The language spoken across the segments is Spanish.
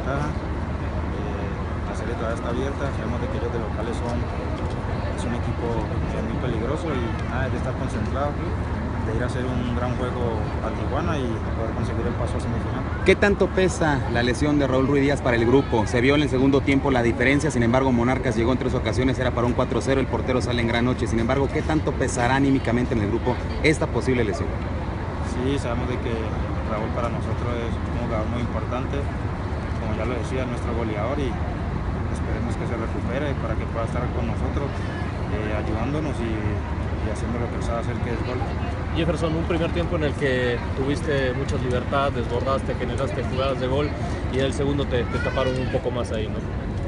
Eh, la serie todavía está abierta, sabemos de que ellos de locales son es un equipo muy peligroso y nada, de estar concentrado, de ir a hacer un gran juego a Tijuana y poder conseguir el paso a semifinal. ¿Qué tanto pesa la lesión de Raúl Ruiz Díaz para el grupo? Se vio en el segundo tiempo la diferencia, sin embargo Monarcas llegó en tres ocasiones, era para un 4-0, el portero sale en gran noche, sin embargo, ¿qué tanto pesará anímicamente en el grupo esta posible lesión? Sí, sabemos de que Raúl para nosotros es un jugador muy importante, como ya lo decía, nuestro goleador y esperemos que se recupere para que pueda estar con nosotros, eh, ayudándonos y, y, haciendo lo que sabe hacer, que es gol. Jefferson, un primer tiempo en el que tuviste mucha libertad, desbordaste, generaste jugadas de gol y en el segundo te, te taparon un poco más ahí, ¿no?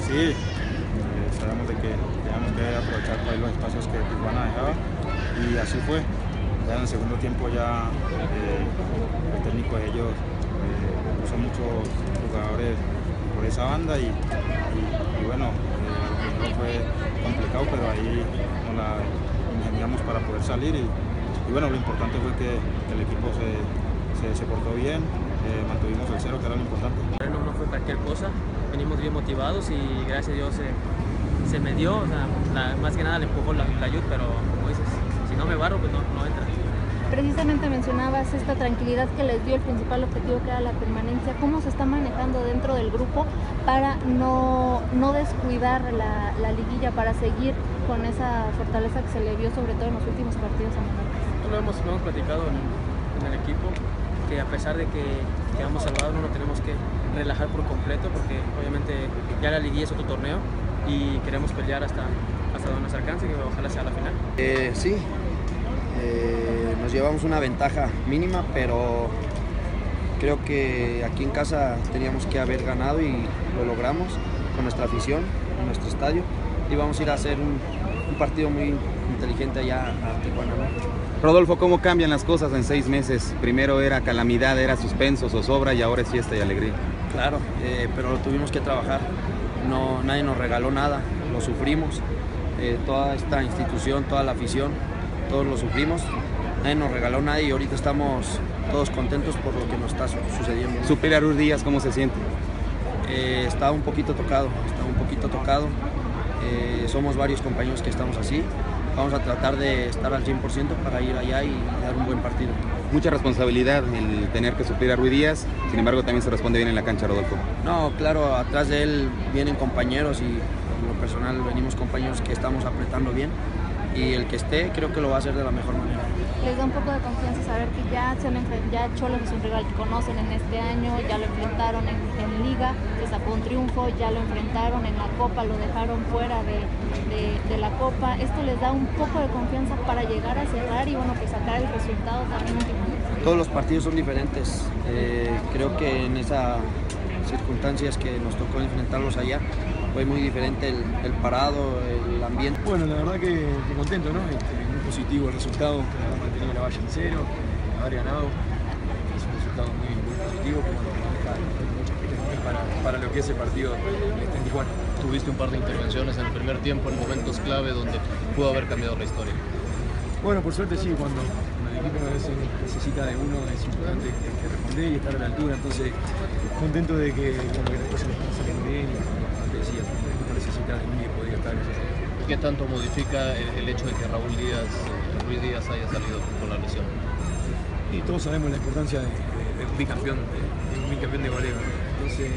Sí, eh, sabemos de que teníamos que aprovechar por ahí los espacios que Tijuana dejaba y así fue. Ya en el segundo tiempo ya eh, el técnico de ellos muchos jugadores por esa banda y, y, y bueno, eh, fue complicado, pero ahí nos la ingeniamos para poder salir y, bueno, lo importante fue que, el equipo se, se, portó bien, eh, mantuvimos el cero, que era lo importante. No, no fue cualquier cosa, venimos bien motivados y gracias a Dios se, se me dio, o sea, más que nada le empujó la, ayuda, pero como dices, si no me barro, pues no entra. Precisamente mencionabas esta tranquilidad que les dio el principal objetivo que era la permanencia. ¿Cómo se está manejando dentro del grupo para no, no descuidar la, la, liguilla, para seguir con esa fortaleza que se le vio sobre todo en los últimos partidos a Monarcas? Lo hemos, lo hemos platicado en, en, el equipo, que a pesar de que quedamos salvados no nos tenemos que relajar por completo porque obviamente ya la liguilla es otro torneo y queremos pelear hasta, hasta donde nos alcance, que ojalá sea la final. Eh, sí, eh, nos llevamos una ventaja mínima, pero creo que aquí en casa teníamos que haber ganado y lo logramos con nuestra afición, en nuestro estadio. Y vamos a ir a hacer un, un partido muy inteligente allá a Tijuana. ¿no? Rodolfo, ¿cómo cambian las cosas en seis meses? Primero era calamidad, era suspenso, zozobra y ahora es fiesta y alegría. Claro, eh, pero lo tuvimos que trabajar. No, nadie nos regaló nada, lo sufrimos. Eh, toda esta institución, toda la afición, todos lo sufrimos. Nadie nos regaló nada y ahorita estamos todos contentos por lo que nos está sucediendo. ¿Suplir a Ruiz Díaz cómo se siente? Eh, está un poquito tocado, está un poquito tocado. Eh, somos varios compañeros que estamos así. Vamos a tratar de estar al 100% para ir allá y dar un buen partido. Mucha responsabilidad el tener que suplir a Ruiz Díaz, sin embargo también se responde bien en la cancha, Rodolfo. No, claro, atrás de él vienen compañeros y en lo personal venimos compañeros que estamos apretando bien y el que esté creo que lo va a hacer de la mejor manera. Les da un poco de confianza saber que ya, se han ya Cholos es un rival que conocen en este año, ya lo enfrentaron en, en, Liga, que sacó un triunfo, ya lo enfrentaron en la Copa, lo dejaron fuera de, de, de, la Copa. Esto les da un poco de confianza para llegar a cerrar y bueno, pues sacar el resultado también. Todos los partidos son diferentes. Eh, creo que en esas circunstancias que nos tocó enfrentarlos allá, fue muy diferente el, el, parado, el ambiente. Bueno, la verdad que, que contento, ¿no? Este, positivo el resultado, que mantenido la valla en cero, haber ganado, es un resultado muy, muy positivo, que bueno, para, para lo que es el partido este, en Tijuana. Tuviste un par de intervenciones en el primer tiempo, en momentos clave donde pudo haber cambiado la historia. Bueno, por suerte sí, cuando, el equipo a veces necesita de uno es importante que responder y estar a la altura, entonces contento de que, bueno, que las cosas están saliendo bien y como te decía, el equipo necesita de mí y podría estar en ese ¿Qué tanto modifica el, hecho de que Raúl Díaz, eh, Ruiz Díaz haya salido con la lesión? Y todos sabemos la importancia de, de, un bicampeón, de, bicampeón de goleo. Entonces,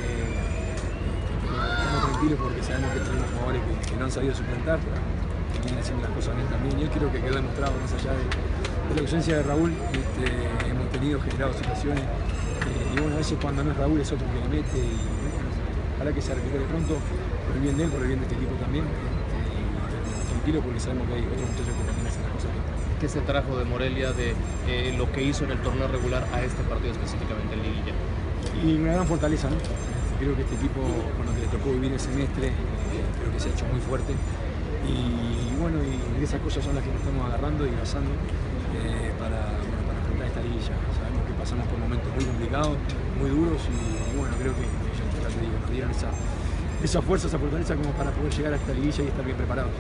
estamos tranquilos porque sabemos que tenemos jugadores que, no han sabido suplantar, que vienen haciendo las cosas bien también. Y yo creo que quedó demostrado, más allá de, la ausencia de Raúl, este, hemos tenido, generado situaciones. Eh, y bueno, a veces cuando no es Raúl es otro que le mete. Y ojalá que se recupere pronto, por el bien de él, por el bien de este equipo también porque sabemos que hay otros muchachos que también hacen las cosas bien. ¿Qué se trajo de Morelia de eh, lo que hizo en el torneo regular a este partido específicamente en Liguilla? Y una gran fortaleza, ¿no? Creo que este equipo, con lo que le tocó vivir el semestre, eh, creo que se ha hecho muy fuerte. Y, bueno, y esas cosas son las que nos estamos agarrando y basando eh, para, bueno, para enfrentar esta liguilla. Sabemos que pasamos por momentos muy complicados, muy duros y, y bueno, creo que ya te digo, nos dieron esa, esa fuerza, esa fortaleza como para poder llegar a esta liguilla y estar bien preparados.